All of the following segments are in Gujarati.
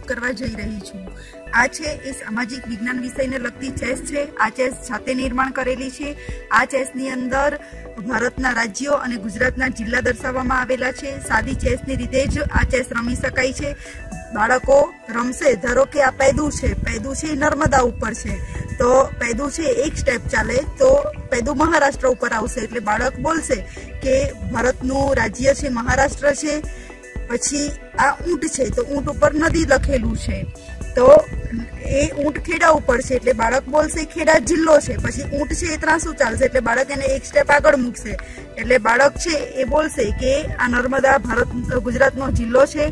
છું. આ છે એ સામાજિક વિજ્ઞાન વિષયને લગતી ચેસ છે. આ ચેસ જાતે નિર્માણ કરેલી છે. આ ચેસની અંદર ભારતના રાજ્યો અને ગુજરાતના જિલ્લા દર્શાવવામાં આવેલા છે. સાદી ચેસની રીતે જ આ ચેસ રમી શકાય છે. બાળકો રમશે, ધારો કે આ પેદું છે. પેદું છે નર્મદા ઉપર છે. તો પેદું છે એક સ્ટેપ ચાલે. તો પેદું મહારાષ્ટ્ર ઉપર આવશે. એટલે બાળક બોલશે કે ભારતનું રાજ્ય છે, મહારાષ્ટ્ર છે. પછી આ ઊંટ છે, તો ઊંટ ઉપર નદી લખેલું છે. તો એ ઊંટ ખેડા ઉપર છે, એટલે બાળક બોલશે ખેડા જિલ્લો છે. પછી ઊંટ છે એ ત્રાસું ચાલશે, એટલે બાળક એને એક સ્ટેપ આગળ મૂકશે. એટલે બાળક છે એ બોલશે કે આ નર્મદા ભારત, ગુજરાતનો જિલ્લો છે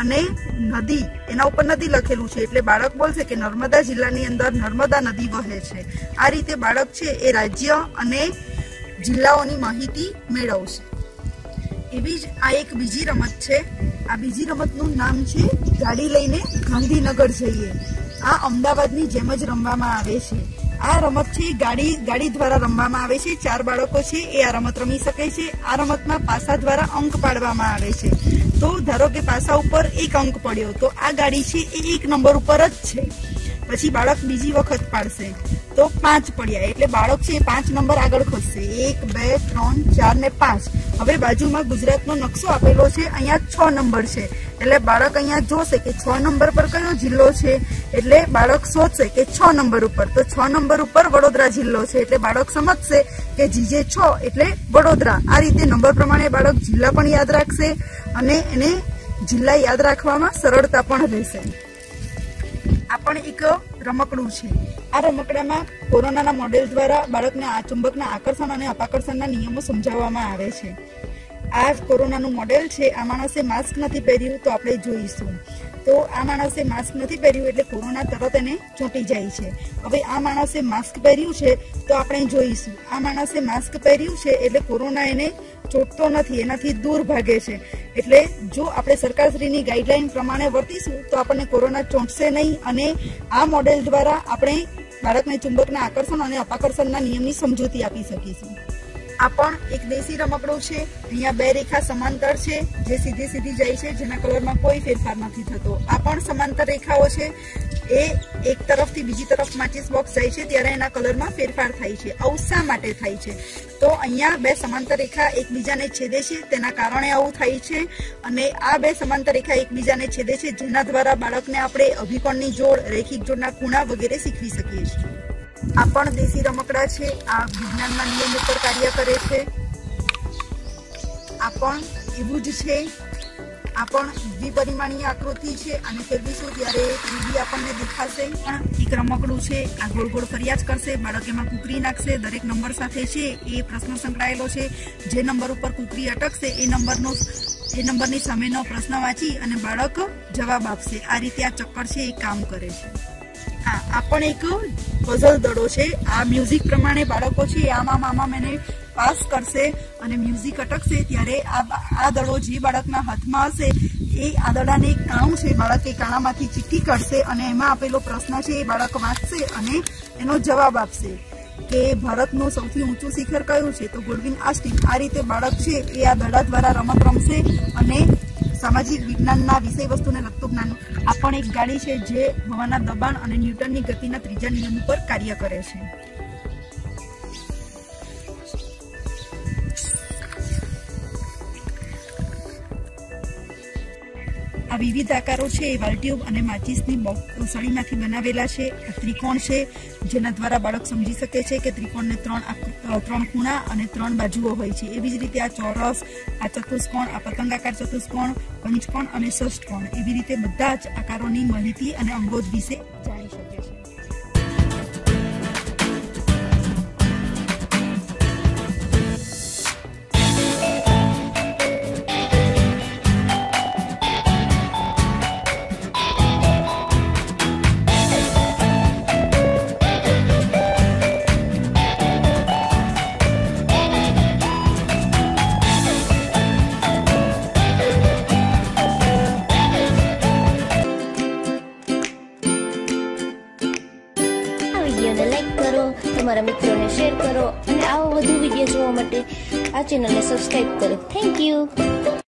અને નદી, એના ઉપર નદી લખેલું છે. એટલે બાળક બોલશે કે નર્મદા જિલ્લાની અંદર નર્મદા નદી વહે છે. આ રીતે બાળક છે એ રાજ્ય અને જિલ્લાઓની માહિતી મેળવશે. એવી જ આ એક બીજી રમત છે. આ બીજી રમતનું નામ છે ગાડી લઈને ગાંધીનગર જઈએ. આ અમદાવાદની જેમ જ રમવામાં આવે છે. આ રમત છે ગાડી ગાડી દ્વારા રમવામાં આવે છે. ચાર બાળકો છે, એ આ રમત રમી શકે છે. આ રમતમાં પાસા દ્વારા અંક પાડવામાં આવે છે. તો ધારો કે પાસા ઉપર એક અંક પડ્યો, તો આ ગાડી છે એ એક નંબર ઉપર જ છે. પછી બાળક બીજી વખત પાડશે. તો પાંચ પડ્યા. એટલે બાળક છે એ પાંચ નંબર આગળ ખસશે. એક, બે, ત્રણ, ચાર ને પાંચ. હવે બાજુમાં ગુજરાતનો નકશો આપેલો છે. અહીંયા છ નંબર છે. એટલે બાળક અહીંયા જોશે કે છ નંબર પર કયો જિલ્લો છે. એટલે બાળક શોધશે કે છ નંબર ઉપર. તો છ નંબર ઉપર વડોદરા જિલ્લો છે. એટલે બાળક સમજશે કે જીજે છ એટલે વડોદરા. આ રીતે નંબર પ્રમાણે બાળક જિલ્લા પણ યાદ રાખશે અને એને જિલ્લા યાદ રાખવામાં સરળતા પણ રહેશે. પણ એક રમકડું છે. આ રમકડામાં કોરોનાના મોડેલ દ્વારા બાળકને આ ચુંબકના આકર્ષણ અને અપાકર્ષણના નિયમો સમજાવવામાં આવે છે. આ કોરોનાનું મોડેલ છે. આ માણસે માસ્ક નથી પહેર્યું તો આપણે જોઈશું. તો આ માણસે માસ્ક નથી પહેર્યું એટલે કોરોના તરત એને ચોંટી જાય છે. હવે આ માણસે માસ્ક પહેર્યું છે તો આપણે જોઈશું. આ માણસે માસ્ક પહેર્યું છે એટલે કોરોના એને ચોટતો નથી, એનાથી દૂર ભાગે છે. એટલે જો આપણે સરકારશ્રીની ગાઈડલાઈન પ્રમાણે વર્તીશું તો આપણને કોરોના ચોંટશે નહીં અને આ મોડેલ દ્વારા આપણે બાળકને ચુંબકના આકર્ષણ અને અપાકર્ષણના નિયમની સમજૂતી આપી શકીશું. આ પણ એક દેશી રમકડું છે. અહીંયા બે રેખા સમાંતર છે, જે સીધી સીધી જાય છે, જેના કલરમાં કોઈ ફેરફાર નથી થતો. આ પણ સમાંતર રેખાઓ છે. એ એક તરફથી બીજી તરફ માચીસ બોક્સ જાય છે, ત્યારે એના કલરમાં ફેરફાર થાય છે. આવું શા માટે થાય છે? તો અહીંયા બે સમાંતર રેખા એકબીજાને છેદે છે, તેના કારણે આવું થાય છે. અને આ બે સમાંતર રેખા એકબીજાને છેદે છે, જેના દ્વારા બાળકને આપણે અભિકોણની જોડ, રેખિક જોડના ખૂણા વગેરે શીખવી શકીએ છીએ. આ પણ દેશી રમકડા છે. આ વિજ્ઞાનના નિયમ ઉપર કાર્ય કરે છે. આ પણ એવું જ છે. આ પણ દ્વિપરિમાણીય આકૃતિ છે અને ફેરવીશું ત્યારે ત્રીજી આપણને દેખાશે, પણ એક રમકડું છે. આ ગોળ ગોળ ફરિયાદ કરશે. બાળક એમાં કુકરી નાખશે. દરેક નંબર સાથે છે. એ પ્રશ્ન સંકળાયેલો છે. જે નંબર ઉપર કુકરી અટકશે, એ નંબરનો એ નંબરની સામેનો પ્રશ્ન વાંચી અને બાળક જવાબ આપશે. આ રીતે આ ચક્કર છે, એ કામ કરે છે. હા આ પણ એક પઝલ દડો છે. આ મ્યુઝિક પ્રમાણે બાળકો છે આમાં મામા મને પાસ કરશે અને મ્યુઝિક અટકશે ત્યારે આ આ દડો જે બાળકના હાથમાં હશે, એ આ દડાને એક કાણું છે. બાળક એ કાણામાંથી ચીઠ્ઠી કરશે અને એમાં આપેલો પ્રશ્ન છે, એ બાળક વાંચશે અને એનો જવાબ આપશે કે ભારતનું સૌથી ઊંચું શિખર કયું છે? તો ગુડવિન આસ્ટિંગ આ રીતે બાળક છે, એ આ દડા દ્વારા રમત રમશે અને સામાજિક વિજ્ઞાનના વિષય વસ્તુને લગતું જ્ઞાન આ પણ એક ગાડી છે જે હવાના દબાણ અને ન્યૂટનની ગતિના ત્રીજા નિયમ ઉપર કાર્ય કરે છે. આ વિવિધ આકારો છે. એ વાલટ્યુબ અને માચિસની સળીમાંથી બનાવેલા છે. આ ત્રિકોણ છે, જેના દ્વારા બાળક સમજી શકે છે કે ત્રિકોણને ત્રણ ત્રણ ખૂણા અને ત્રણ બાજુઓ હોય છે. એવી જ રીતે આ ચોરસ, આ ચતુષ્કોણ, આ પતંગાકાર ચતુષ્કોણ, પંચકોણ અને ષષ્ઠકોણ એવી રીતે બધા જ આકારોની માહિતી અને અંગો વિશે જાણી શકે છે. વિડીયોને લાઈક કરો, તમારા મિત્રોને શેર કરો, અને આવા વધુ વીડિયો જોવા માટે આ ચેનલને સબસ્ક્રાઈબ કરો. Thank you